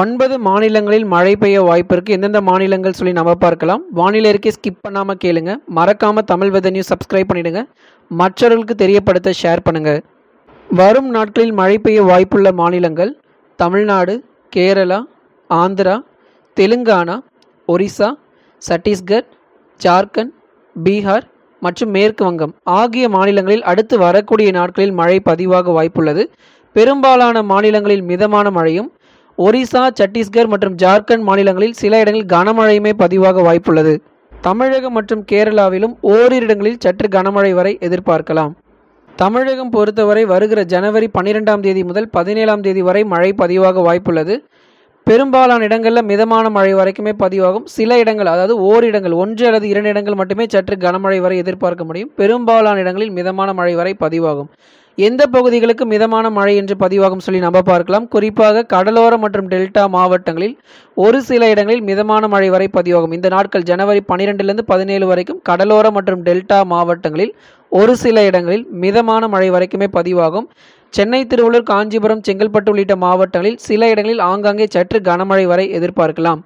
ஒன்பது மாநிலங்களில் மழை பெய்ய வாய்ப்பு இருக்கு எந்தெந்த மாநிலங்கள் சொல்லி நம்ம பார்க்கலாம். வானிலை இருக்கே ஸ்கிப் பண்ணாமல் கேளுங்க. மறக்காம தமிழ் வெதர் நியூஸ் சப்ஸ்கிரைப் பண்ணிடுங்க. மற்றவர்களுக்கு தெரியப்படுத்த ஷேர் பண்ணுங்க. வரும் நாட்களில் மழை பெய்ய வாய்ப்புள்ள மாநிலங்கள் தமிழ்நாடு கேரளா ஆந்திரா தெலுங்கானா ஒரிசா சத்தீஸ்கர் ஜார்க்கண்ட் பீகார் மற்றும் மேற்கு வங்கம் ஆகிய மாநிலங்களில் அடுத்து வரக்கூடிய நாட்களில் மழை பதிவாக வாய்ப்புள்ளது. பெரும்பாலான மாநிலங்களில் மிதமான மழையும் ஒரிசா சத்தீஸ்கர் மற்றும் ஜார்க்கண்ட் மாநிலங்களில் சில இடங்களில் கனமழையுமே பதிவாக வாய்ப்புள்ளது. தமிழகம் மற்றும் கேரளாவிலும் ஓரிரு இடங்களில் சற்று கனமழை வரை எதிர்பார்க்கலாம். தமிழகம் பொறுத்தவரை வருகிற ஜனவரி பன்னிரெண்டாம் தேதி முதல் பதினேழாம் தேதி வரை மழை பதிவாக வாய்ப்புள்ளது. பெரும்பாலான இடங்களில் மிதமான மழை வரைக்குமே பதிவாகும். சில இடங்கள் அதாவது ஓரிடங்கள் ஒன்று அல்லது இரண்டு இடங்கள் மட்டுமே சற்று கனமழை வரை எதிர்பார்க்க முடியும். பெரும்பாலான இடங்களில் மிதமான மழை வரை பதிவாகும். எந்த பகுதிகளுக்கு மிதமான மழை என்று பதிவாகும் சொல்லி நம்ம பார்க்கலாம். குறிப்பாக கடலோர மற்றும் டெல்டா மாவட்டங்களில் ஒரு சில இடங்களில் மிதமான மழை வரை பதிவாகும். இந்த நாட்கள் ஜனவரி பனிரெண்டிலிருந்து பதினேழு வரைக்கும் கடலோர மற்றும் டெல்டா மாவட்டங்களில் ஒரு சில இடங்களில் மிதமான மழை வரைக்குமே பதிவாகும். சென்னை திருவள்ளூர் காஞ்சிபுரம் செங்கல்பட்டு உள்ளிட்ட மாவட்டங்களில் சில இடங்களில் ஆங்காங்கே சற்று கனமழை வரை எதிர்பார்க்கலாம்.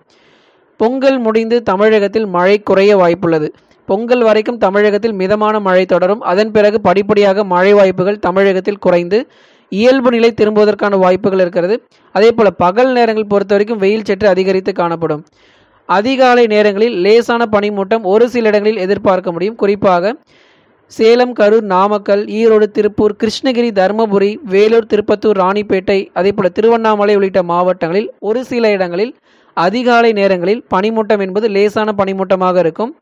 பொங்கல் முடிந்து தமிழகத்தில் மழை குறைய வாய்ப்புள்ளது. பொங்கல் வரைக்கும் தமிழகத்தில் மிதமான மழை தொடரும். அதன் பிறகு படிப்படியாக மழை வாய்ப்புகள் தமிழகத்தில் குறைந்து இயல்பு நிலை திரும்புவதற்கான வாய்ப்புகள் இருக்கிறது. அதே போல் பகல் நேரங்கள் பொறுத்த வரைக்கும் வெயில் சற்று அதிகரித்து காணப்படும். அதிகாலை நேரங்களில் லேசான பனிமூட்டம் ஒரு சில இடங்களில் எதிர்பார்க்க முடியும். குறிப்பாக சேலம் கரூர் நாமக்கல் ஈரோடு திருப்பூர் கிருஷ்ணகிரி தருமபுரி வேலூர் திருப்பத்தூர் ராணிப்பேட்டை அதேபோல திருவண்ணாமலை உள்ளிட்ட மாவட்டங்களில் ஒரு சில இடங்களில் அதிகாலை நேரங்களில் பனிமூட்டம் என்பது லேசான பனிமூட்டமாக இருக்கும்.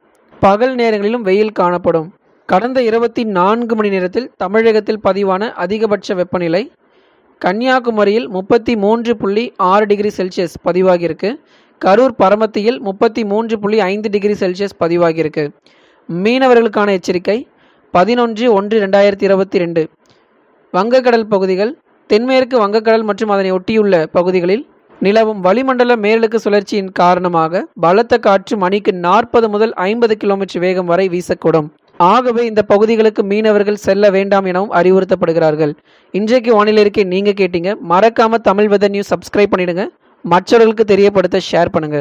பகல் நேரங்களிலும் வெயில் காணப்படும். கடந்த இருபத்தி நான்கு மணி நேரத்தில் தமிழகத்தில் பதிவான அதிகபட்ச வெப்பநிலை கன்னியாகுமரியில் முப்பத்தி மூன்று புள்ளி ஆறு டிகிரி செல்சியஸ் பதிவாகியிருக்கு. கரூர் பரமத்தியில் முப்பத்தி மூன்று புள்ளி ஐந்து டிகிரி செல்சியஸ் பதிவாகியிருக்கு. மீனவர்களுக்கான எச்சரிக்கை பதினொன்று ஒன்று ரெண்டாயிரத்தி இருபத்தி ரெண்டு. வங்கக்கடல் பகுதிகள் தென்மேற்கு வங்கக்கடல் மற்றும் அதனை ஒட்டியுள்ள பகுதிகளில் நிலவும் வளிமண்டல மேலடுக்கு சுழற்சியின் காரணமாக பலத்த காற்று மணிக்கு நாற்பது முதல் ஐம்பது கிலோமீட்டர் வேகம் வரை வீசக்கூடும். ஆகவே இந்த பகுதிகளுக்கு மீனவர்கள் செல்ல வேண்டாம் எனவும் அறிவுறுத்தப்படுகிறார்கள். இன்றைக்கு வானிலை இருக்கே நீங்க கேட்டீங்க. மறக்காம தமிழ் வெதர் நியூஸ் சப்ஸ்கிரைப் பண்ணிடுங்க. மற்றவர்களுக்கு தெரியப்படுத்த ஷேர் பண்ணுங்க.